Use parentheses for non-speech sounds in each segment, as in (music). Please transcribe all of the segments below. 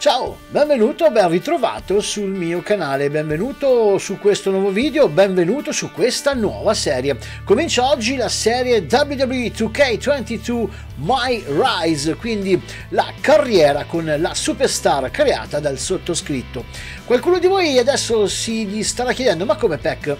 Ciao, benvenuto, ben ritrovato sul mio canale, benvenuto su questo nuovo video, benvenuto su questa nuova serie. Comincia oggi la serie WWE 2K22 My Rise, quindi la carriera con la superstar creata dal sottoscritto. Qualcuno di voi adesso si starà chiedendo, ma come Peck?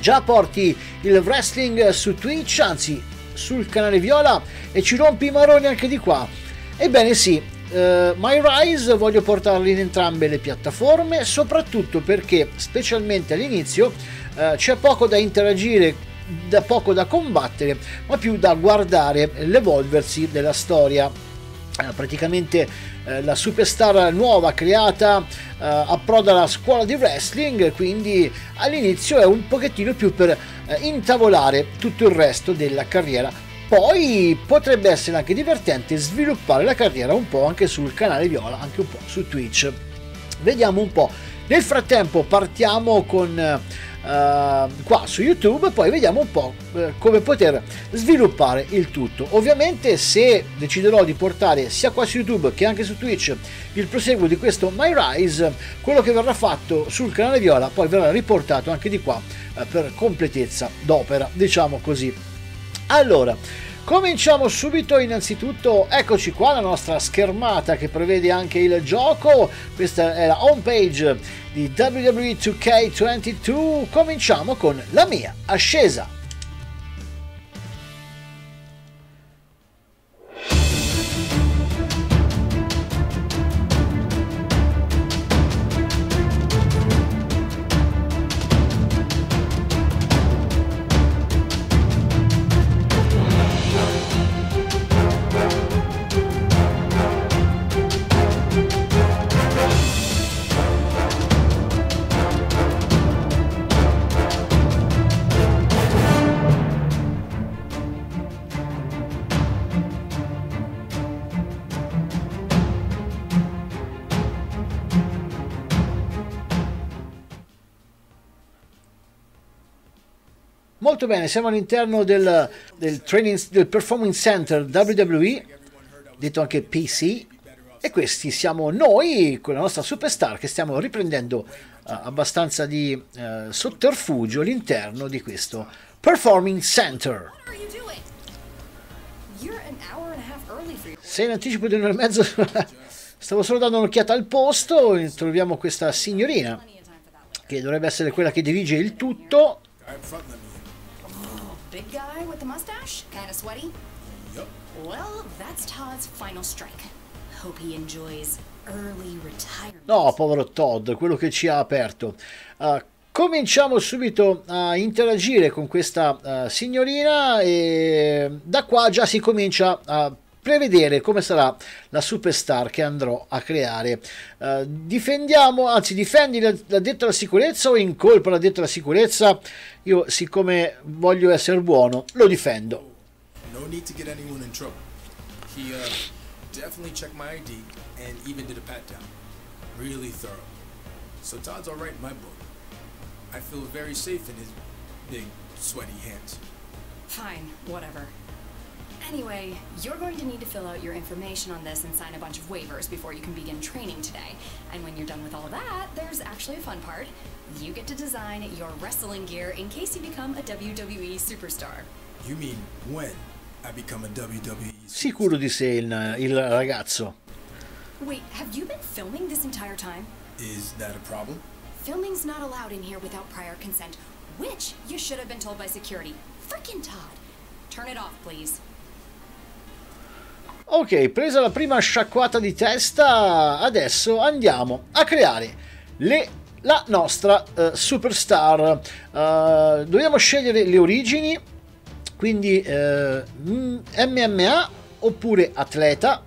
Già porti il wrestling su Twitch, anzi sul canale Viola e ci rompi i maroni anche di qua? Ebbene sì, Uh, My Rise voglio portarli in entrambe le piattaforme, soprattutto perché, specialmente all'inizio, uh, c'è poco da interagire, da poco da combattere, ma più da guardare l'evolversi della storia. Uh, praticamente la superstar nuova creata approda alla scuola di wrestling, quindi all'inizio è un pochettino più per intavolare tutto il resto della carriera poi potrebbe essere anche divertente sviluppare la carriera un po' anche sul canale Viola, anche un po' su Twitch. Vediamo un po'. Nel frattempo partiamo con uh, qua su YouTube, poi vediamo un po' uh, come poter sviluppare il tutto. Ovviamente se deciderò di portare sia qua su YouTube che anche su Twitch il proseguo di questo My Rise, quello che verrà fatto sul canale Viola poi verrà riportato anche di qua uh, per completezza d'opera, diciamo così. Allora, Cominciamo subito innanzitutto, eccoci qua la nostra schermata che prevede anche il gioco, questa è la home page di WWE 2K22, cominciamo con la mia ascesa. Molto bene, siamo all'interno del, del, training, del Performance Center WWE, detto anche PC, e questi siamo noi con la nostra superstar che stiamo riprendendo uh, abbastanza di uh, sotterfugio all'interno di questo Performing Center. Sei in anticipo di un'ora e mezzo, (laughs) stavo solo dando un'occhiata al posto, troviamo questa signorina che dovrebbe essere quella che dirige il tutto big guy with the mustache? Kinda sweaty? Yep. Well, that's Todd's final strike. Hope he enjoys early retirement. No, povero Todd, quello che ci ha aperto. Uh, cominciamo subito a interagire con questa uh, signorina e da qua già si comincia a prevedere come sarà la superstar che andrò a creare. Uh, difendiamo, anzi difendi l'addetto alla sicurezza o incolpa l'addetto alla sicurezza? Io siccome voglio essere buono, lo difendo. No need to get anyone in trouble. He uh, definitely checked my ID and even did a pat down. Really thorough. So Todd's all right in my book. I feel very safe in his big, sweaty hands. Fine, whatever. Anyway, you're going to need to fill out your information on this and sign a bunch of waivers before you can begin training today. And when you're done with all of that, there's actually a fun part. You get to design your wrestling gear in case you become a WWE superstar. You mean when I become a WWE Sicuro di sé il, il ragazzo. Wait, have you been filming this entire time? Is that a problem? Filming's not allowed in here without prior consent, which you should have been told by security. Frickin' Todd. Turn it off, please. Ok, presa la prima sciacquata di testa, adesso andiamo a creare le, la nostra uh, superstar. Uh, dobbiamo scegliere le origini, quindi uh, eh, MMA oppure atleta.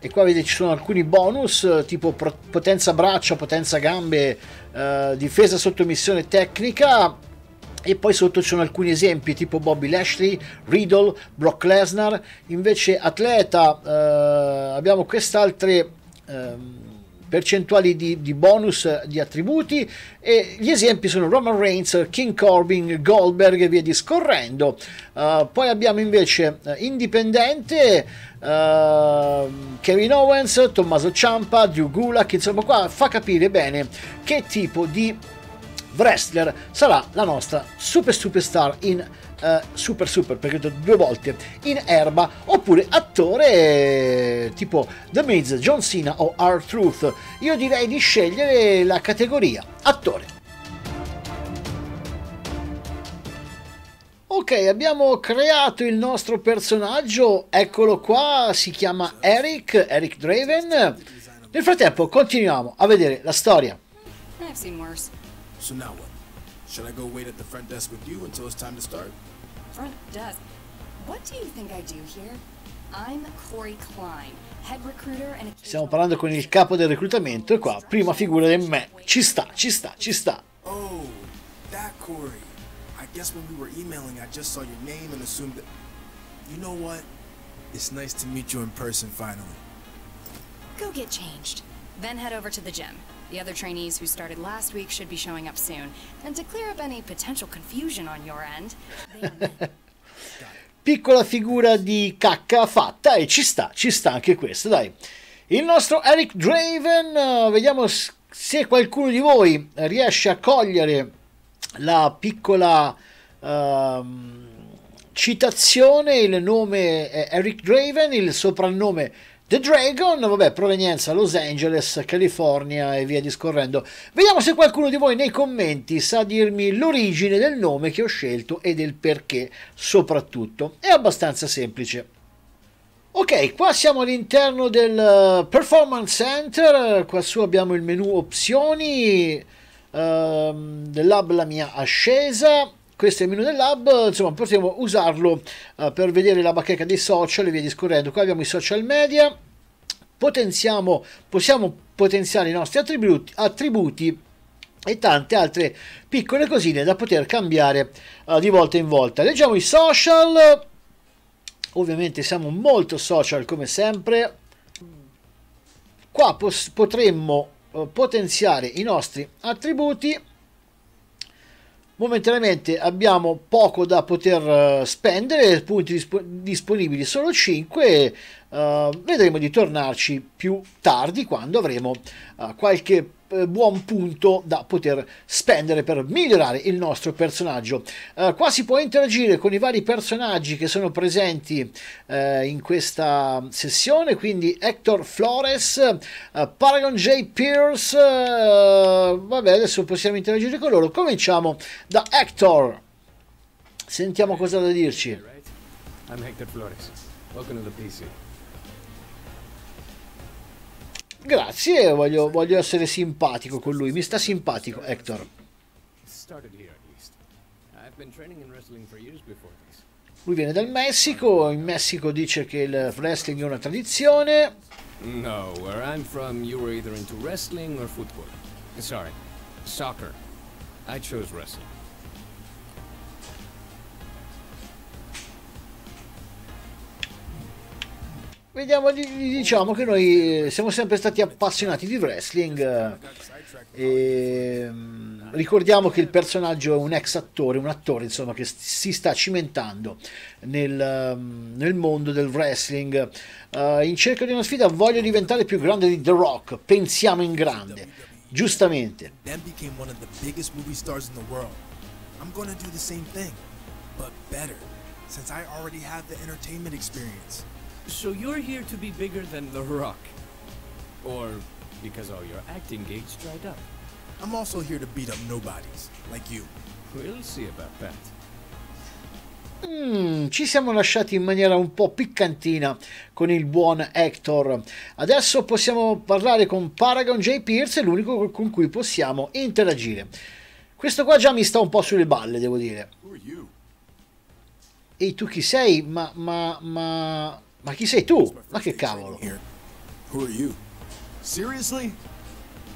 E qua vedete ci sono alcuni bonus tipo potenza braccia, potenza gambe, difesa sotto missione tecnica, e poi sotto ci sono alcuni esempi tipo Bobby Lashley, Riddle, Brock Lesnar, invece atleta eh, abbiamo quest'altre eh, percentuali di, di, bonus di attributi e gli esempi sono Roman Reigns, King Corbin, Goldberg e via discorrendo. Uh, poi abbiamo invece uh, indipendente, uh, Kevin Owens, Tommaso Ciampa, Drew Gulak, insomma qua fa capire bene che tipo di wrestler sarà la nostra super superstar in uh, super super perché due volte in erba oppure attore eh, tipo The Miz, John Cena o R-Truth io direi di scegliere la categoria attore Ok, abbiamo creato il nostro personaggio, eccolo qua, si chiama Eric, Eric Draven. Nel frattempo continuiamo a vedere la storia. I've seen worse. So now what? Should I go wait at the front desk with you until it's time to start? Front desk? What do you think I do here? I'm Corey Klein, head recruiter and Stiamo parlando con il capo del reclutamento e qua, prima figura di me. Ci sta, ci sta, ci sta. Oh, that Corey. I guess when we were emailing, I just saw your name and assumed that... You know what? It's nice to meet you in person, finally. Go get changed. Then head over to the gym. The other trainees who started last week should be showing up soon. And to clear up any potential confusion on your end... (laughs) Piccola figura di cacca fatta e ci sta, ci sta anche questo, dai. Il nostro Eric Draven, uh, vediamo se qualcuno di voi riesce a cogliere la piccola uh, citazione, il nome è Eric Draven, il soprannome The Dragon, vabbè, provenienza Los Angeles, California e via discorrendo. Vediamo se qualcuno di voi nei commenti sa dirmi l'origine del nome che ho scelto e del perché, soprattutto. È abbastanza semplice. Ok, qua siamo all'interno del Performance Center, qua su abbiamo il menu opzioni, uh, del lab la mia ascesa questo è il menu del lab, insomma possiamo usarlo uh, per vedere la bacheca dei social e via discorrendo. Qua abbiamo i social media, potenziamo, possiamo potenziare i nostri attributi, attributi e tante altre piccole cosine da poter cambiare uh, di volta in volta. Leggiamo i social, ovviamente siamo molto social come sempre. Qua potremmo uh, potenziare i nostri attributi momentaneamente abbiamo poco da poter eh, spendere, punti disp- disponibili solo 5, uh, vedremo di tornarci più tardi quando avremo uh, qualche eh, buon punto da poter spendere per migliorare il nostro personaggio. Uh, qua si può interagire con i vari personaggi che sono presenti in questa sessione, quindi Hector Flores, Paragon J. Pierce, vabbè adesso possiamo interagire con loro. Cominciamo da Hector. Sentiamo cosa da dirci. I'm Hector Flores. Welcome to the PC. Grazie, voglio, voglio essere simpatico con lui. Mi sta simpatico, Hector. Lui viene dal Messico, in Messico dice che il wrestling è una tradizione. No, where I'm from you were either into wrestling or football. Sorry, soccer. I chose wrestling. Vediamo, diciamo che noi eh, siamo sempre stati appassionati di wrestling eh, e mm, ricordiamo che il personaggio è un ex attore, un attore insomma che si sta cimentando nel, mm, nel mondo del wrestling. Uh, in cerca di una sfida voglio diventare più grande di The Rock, pensiamo in grande, giustamente. I'm gonna do the same thing, but better, since I already have the entertainment experience. So you're here to be bigger than The Rock? Or because all your acting gigs dried up? I'm also here to beat up nobodies, like you. We'll see about that. Mm, ci siamo lasciati in maniera un po' piccantina con il buon Hector. Adesso possiamo parlare con Paragon J. Pierce, è l'unico con cui possiamo interagire. Questo qua già mi sta un po' sulle balle, devo dire. Ehi, tu chi sei? Ma, ma, ma... Ma chi sei tu? Ma che cavolo? Who are you? Seriously?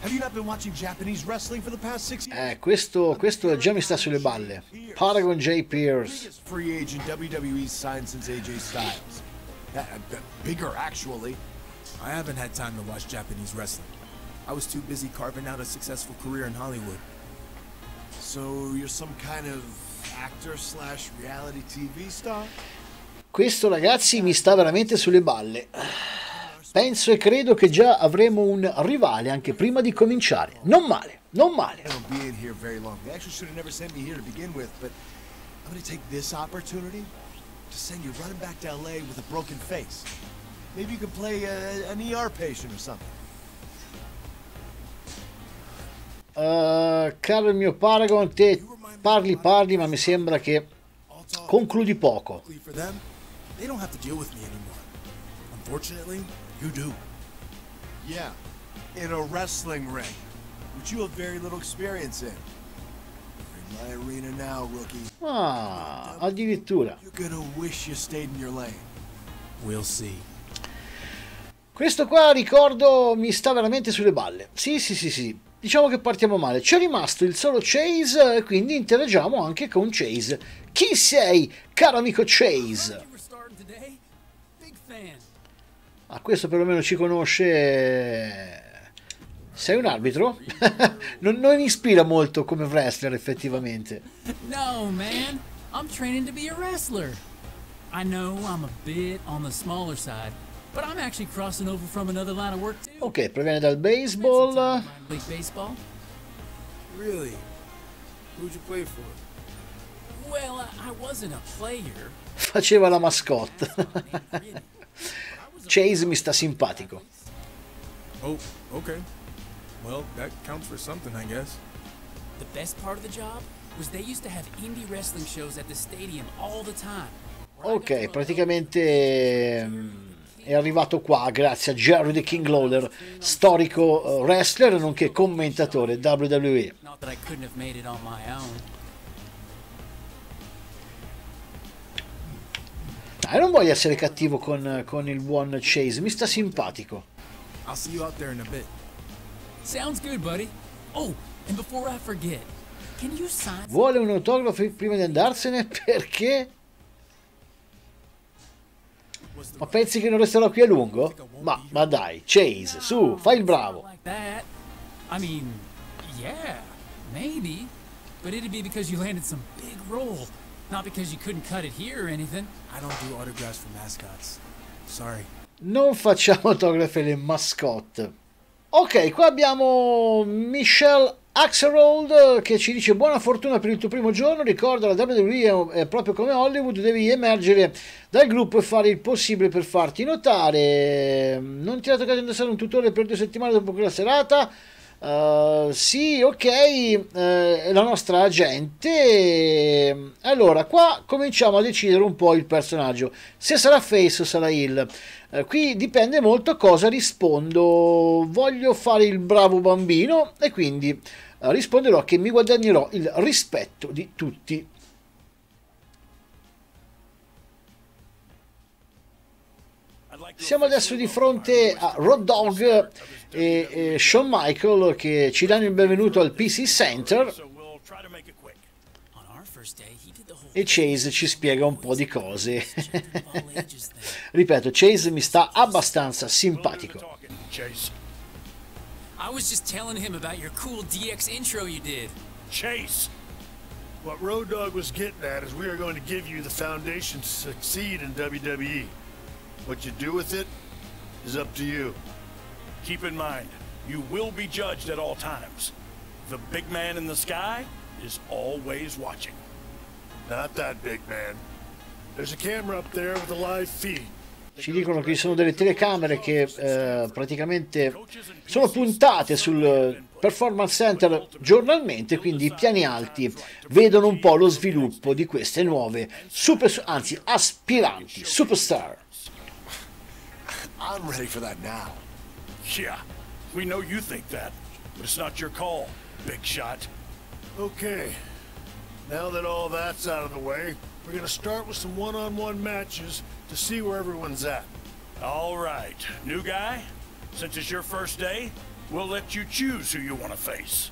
Have you not been watching Japanese wrestling for the past six years? Eh, questo, questo già mi sta sulle balle. Paragon J. Pierce. Free agent WWE signed since AJ Styles. Bigger, actually. I haven't had time to watch Japanese wrestling. I was too busy carving out a successful career in Hollywood. So you're some kind of actor slash reality TV star? Questo ragazzi mi sta veramente sulle balle. Penso e credo che già avremo un rivale anche prima di cominciare. Non male, non male. I'm gonna take this opportunity to send you running back to LA with a broken face. Maybe you can play uh, an ER patient or something. Uh, caro il mio Paragon, te parli parli, ma mi sembra che concludi poco. They don't have to deal with me anymore. Unfortunately, you do. Yeah, in a wrestling ring, which you have very little experience in. In my arena now, rookie. Ah, addirittura. You're gonna wish you stayed in your lane. We'll see. Questo qua, ricordo, mi sta veramente sulle balle. Sì, sì, sì, sì. Diciamo che partiamo male. C'è rimasto il solo Chase, e quindi interagiamo anche con Chase. Chi sei, caro amico Chase? Ah, questo perlomeno ci conosce. Sei un arbitro? (laughs) non, non ispira molto come wrestler, effettivamente. (laughs) No, man. I'm training to be a wrestler. I know I'm a bit on the smaller side, but I'm actually crossing over from another line of work too. Ok, proviene dal baseball. Really? Who'd you play for? Faceva la mascotte. Chase mi sta simpatico. Oh, okay. Well, that counts for something, I guess. The best part of the job was they used to have indie wrestling shows at the stadium all the time. Ok, praticamente ehm, è arrivato qua grazie a Jerry the King Lawler, storico eh, wrestler nonché commentatore WWE. Not that I couldn't have made it on my own. Ah, non voglio essere cattivo con, con il buon Chase, mi sta simpatico. I'll see you out there in a bit. Sounds good, buddy. Oh, and before I forget, can you sign Vuole un autografo prima di andarsene? (laughs) Perché? Ma pensi che non resterò qui a lungo? Ma, ma dai, Chase, su, fai il bravo. I mean, yeah, maybe, but it'd be because you landed some big role, not because you couldn't cut it here or anything. I don't do autographs for mascots. Sorry. Non facciamo autografi alle mascotte. Ok, qua abbiamo Michelle Axelrod che ci dice buona fortuna per il tuo primo giorno, ricorda la WWE è proprio come Hollywood, devi emergere dal gruppo e fare il possibile per farti notare. Non ti ha toccato indossare un tutore per due settimane dopo quella serata? Uh, sì, ok, è la nostra agente. Allora, qua cominciamo a decidere un po' il personaggio, se sarà face o sarà heel. Eh, qui dipende molto cosa rispondo. Voglio fare il bravo bambino e quindi risponderò che mi guadagnerò il rispetto di tutti. Siamo adesso di fronte a Road Dogg e, e Shawn Michael che ci danno il benvenuto al PC Center e Chase ci spiega un po' di cose. (laughs) Ripeto, Chase mi sta abbastanza simpatico. Chase. I was just telling him about your cool DX intro you did. Chase. What Road Dogg was getting at is we are going to give you the foundation to succeed in WWE. What you do with it is up to you. Keep in mind, you will be judged at all times. The big man in the sky is always watching. Not that big man. There's a camera up there with a live feed. Ci dicono che ci sono delle telecamere che eh, praticamente sono puntate sul Performance Center giornalmente, quindi i piani alti vedono un po' lo sviluppo di queste nuove, super, anzi aspiranti superstar. I'm ready for that now. Yeah, we know you think that, but it's not your call, big shot. Okay. Now that all that's out of the way, we're going to start with some one-on-one matches to see where everyone's at. All right, new guy, since it's your first day, we'll let you choose who you want to face.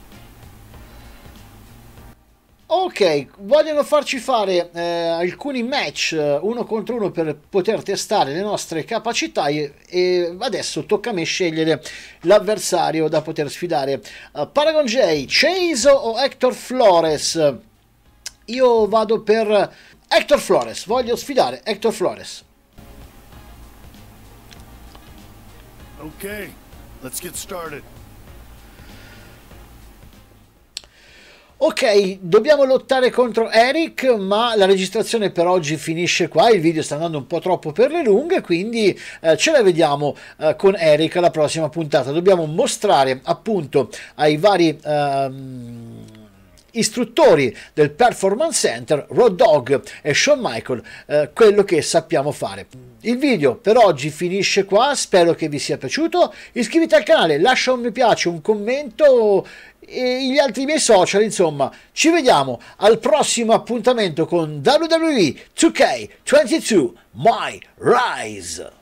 Ok, vogliono farci fare eh, alcuni match eh, uno contro uno per poter testare le nostre capacità e, e adesso tocca a me scegliere l'avversario da poter sfidare. Eh, Paragon J, Chase o Hector Flores? Io vado per Hector Flores, voglio sfidare Hector Flores. Okay, let's get started. Ok, dobbiamo lottare contro Eric, ma la registrazione per oggi finisce qua, il video sta andando un po' troppo per le lunghe, quindi eh, ce la vediamo eh, con Eric alla prossima puntata. Dobbiamo mostrare appunto ai vari... Ehm, istruttori del Performance Center, Road Dog e Shawn Michael, eh, quello che sappiamo fare. Il video per oggi finisce qua, spero che vi sia piaciuto, iscriviti al canale, lascia un mi piace, un commento e gli altri miei social, insomma, ci vediamo al prossimo appuntamento con WWE 2K22 My Rise.